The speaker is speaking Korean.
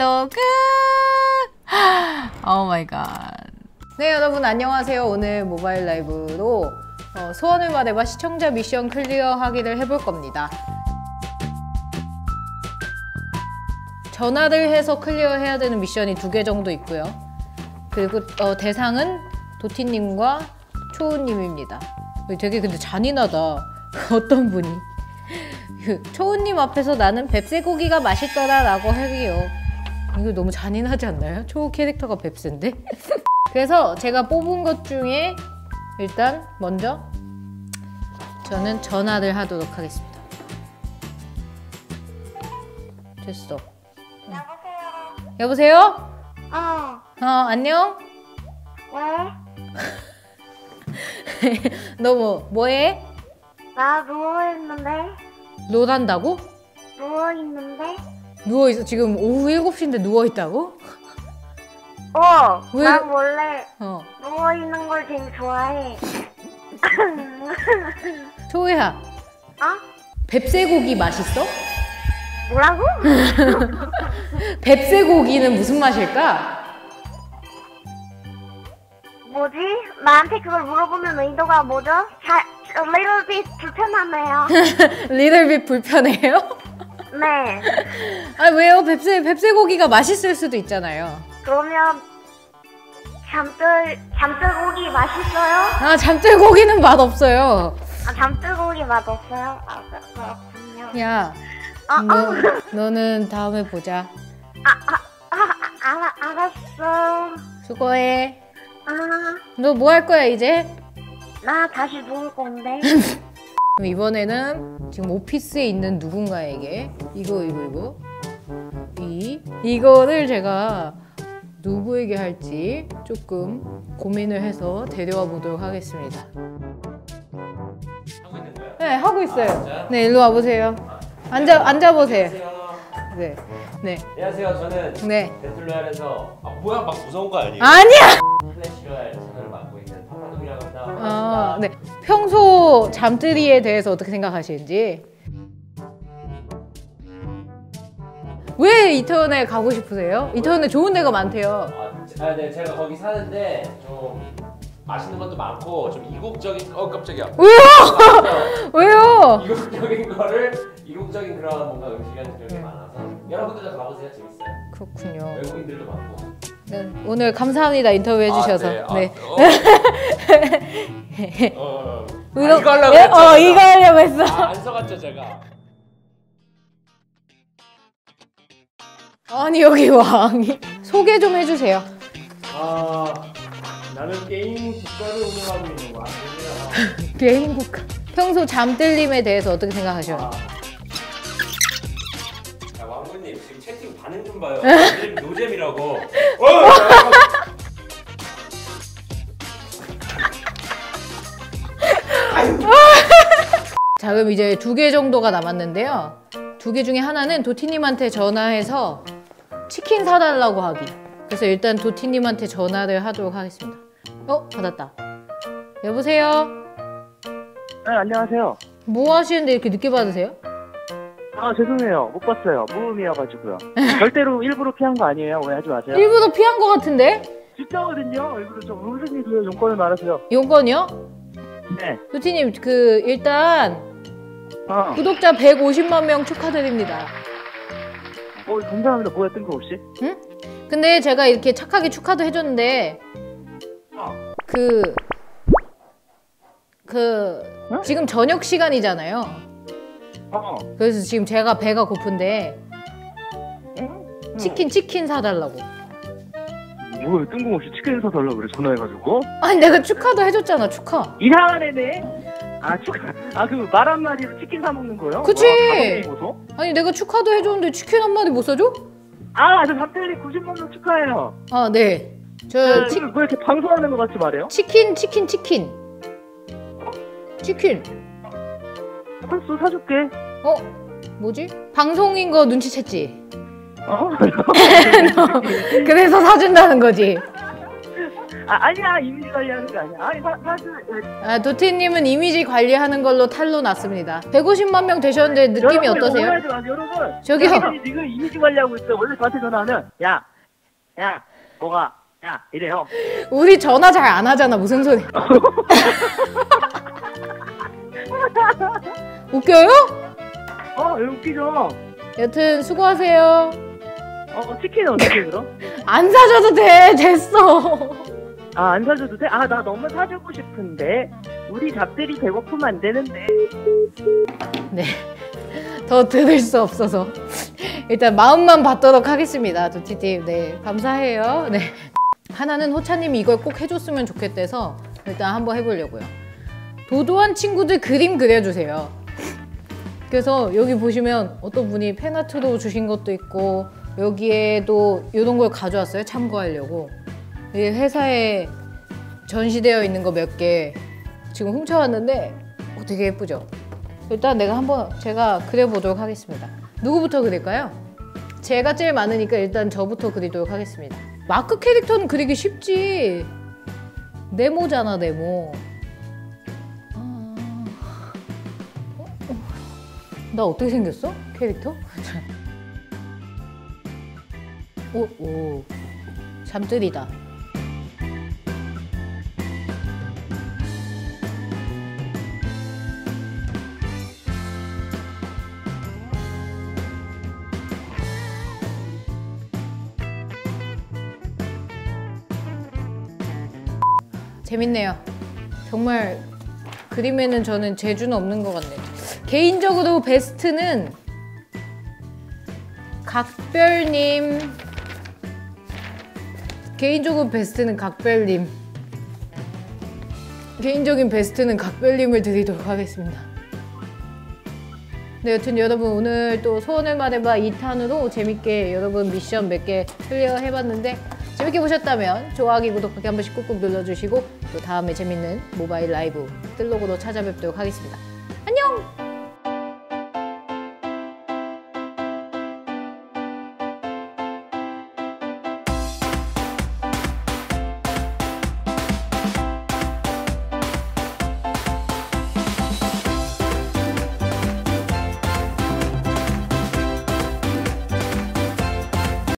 블로그 oh my god. 네 여러분 안녕하세요. 오늘 모바일 라이브로 어, 소원을 말해봐 시청자 미션 clear 하기를 해볼 겁니다. 전화를 해서 clear 해야 되는 미션이 두 개 정도 있고요. 그리고 어, 대상은 도티님과 쵸우님입니다. 되게 근데 잔인하다. 어떤 분이 그 초우님 앞에서 나는 뱁새고기가 맛있더라 라고 하기요. 이거 너무 잔인하지 않나요? 초우 캐릭터가 뱁새인데? 그래서 제가 뽑은 것 중에 일단 먼저 저는 전화를 하도록 하겠습니다. 됐어. 여보세요. 여보세요? 어. 어, 안녕? 왜? 너 뭐, 뭐해? 나 누워 있는데. 롤한다고? 누워 있는데. 누워있어. 지금 오후 7시인데 누워있다고? 어. 왜? 난 원래 어. 누워 있는 걸 되게 좋아해. 초우야, 어? 뱁새고기 맛있어? 뭐라고? 뱁새고기는 무슨 맛일까? 뭐지? 나한테 그걸 물어보는 의도가 뭐죠? 자, a little bit 불편하네요. 리들빗 불편해요? 네. 아 왜요? 뱁새 뱁새 고기가 맛있을 수도 있잖아요. 그러면 잠들 잠들고기 맛있어요? 아 잠들고기는 맛 없어요. 아 잠들고기 맛 없어요? 아 그- 그렇군요. 야, 아, 너 아, 너는 다음에 보자. 아, 아, 아, 알았어. 수고해. 아, 너 뭐 할 거야 이제? 나 다시 누울 건데. 이번에는 지금 오피스에 있는 누군가에게 이거 이거 이거 이 이거를 제가 누구에게 할지 조금 고민을 해서 데려와 보도록 하겠습니다. 하고 있는 거야? 네 하고 있어요. 아? 네 일로 와 보세요. 앉아 앉아 보세요. 네, 네, 안녕하세요. 저는 네. 배틀로얄에서 아 뭐야 막 무서운 거 아니에요? 아니야. 클래시로얄 채널을 맡고 있는 파파동이라고 합니다. 아, 네. 평소 잠뜰이에 대해서 어떻게 생각하시는지. 왜 이태원에 가고 싶으세요? 이태원에 좋은 데가 많대요. 아, 제- 아, 네, 제가 거기 사는데 좀 맛있는 것도 많고 좀 이국적인 어 깜짝이야. 왜요? 왜요? 이국적인 거를 이국적인 그런 뭔가 음식이 그런 게 많아서 여러분들도 가보세요. 재밌어요. 그렇군요. 외국인들도 많고. 네, 오늘 감사합니다 인터뷰 해주셔서. 아, 네. 네. 아, 어. 어. 아, 이거- 이거 하려고 예? 했죠. 어 이거 하려고 했어. 아, 안 써갔죠 제가. 아니 여기 왕이 소개 좀 해주세요. 아 나는 게임 국가를 운영하고 있는 왕입니다. 게임 국가. 평소 잠들림에 대해서 어떻게 생각하셔요? 아, 야, 왕군님 지금 채팅 반응 좀 봐요. 네. 노잼- 노잼이라고. 어, 그럼 이제 두 개 정도가 남았는데요. 두 개 중에 하나는 도티님한테 전화해서 치킨 사달라고 하기. 그래서 일단 도티님한테 전화를 하도록 하겠습니다. 어 받았다. 여보세요. 네, 안녕하세요. 뭐 하시는데 이렇게 늦게 받으세요? 아 죄송해요 못 봤어요 무음이어가지고요. 절대로 일부러 피한 거 아니에요 오해하지 마세요. 일부러 피한 것 같은데? 진짜거든요 일부러 좀 무슨 일이에요 용건을 말하세요. 용건이요? 네. 도티님 그 일단 어. 구독자 150만 명 축하드립니다. 어 감사합니다 뭐야 뜬금없이. 근데 제가 이렇게 착하게 축하도 해줬는데 어. 그, 그, 응? 지금 저녁 시간이잖아요. 어. 그래서 지금 제가 배가 고픈데 응? 치킨, 치킨 사달라고. 뭐야 뜬금없이 치킨 사달라 그래 전화해가지고. 아니, 내가 축하도 해줬잖아, 축하. 이상한 애네. 아 축하. 아그 말 한마디로 치킨 사 먹는 거요? 그치. 와, 가방에 아니, 내가 축하도 해줬는데 치킨 한 마디 못 사줘? 아저 박텔리 90만 명 축하해요. 아, 네. 저 네, 치, 왜 이렇게 방송하는 것 같이 말해요? 치킨, 치킨, 치킨. 치킨. 콜수 사줄게. 어? 뭐지? 방송인 거 눈치챘지? 어? 그래서 사준다는 거지. 아, 아니야 이미지 관리하는 게 아니야. 아니 사, 사실 아, 도티님은 이미지 관리하는 걸로 탈로 났습니다. 150만 명 되셨는데 느낌이 여러분, 어떠세요? 오해하지 마세요, 여러분. 저기요. 여러분이 지금 이미지 관리하고 있어. 원래 저한테 전화하면 야, 야, 뭐가, 야 이래요. 우리 전화 잘 안 하잖아. 무슨 소리? 웃겨요? 어, 왜 웃기죠? 여튼 수고하세요. 어, 치킨은 어떻게 그럼? 안 사줘도 돼. 됐어. 아, 안 사줘도 돼? 아, 나 너무 사주고 싶은데. 우리 잡들이 배고프면 안 되는데. 네. 더 들을 수 없어서 일단 마음만 받도록 하겠습니다. 도티님. 네. 감사해요. 네. 하나는 호차님이 이걸 꼭 해줬으면 좋겠대서 일단 한번 해보려고요. 도도한 친구들 그림 그려주세요. 그래서 여기 보시면 어떤 분이 펜아트로 주신 것도 있고 여기에도 이런 걸 가져왔어요. 참고하려고. 이 회사에 전시되어 있는 거 몇 개 지금 훔쳐왔는데 어, 되게 예쁘죠? 일단 내가 한번 제가 그려보도록 하겠습니다. 누구부터 그릴까요? 제가 제일 많으니까 일단 저부터 그리도록 하겠습니다. 마크 캐릭터는 그리기 쉽지. 네모잖아 네모. 아... 어, 어. 나 어떻게 생겼어? 캐릭터? 오, 오. 잠들이다. 재밌네요. 정말 그림에는 저는 재주는 없는 것 같네요. 개인적으로 베스트는 각별님. 개인적으로 베스트는 각별님. 개인적인 베스트는 각별님을 드리도록 하겠습니다. 네, 여튼 여러분 오늘 또 소원을 말해봐 2탄으로 재밌게 여러분 미션 몇 개 clear 해봤는데 재밌게 보셨다면 좋아하기, 구독하기 한 번씩 꾹꾹 눌러주시고 또 다음에 재밌는 모바일 라이브 뜰로그로 찾아뵙도록 하겠습니다.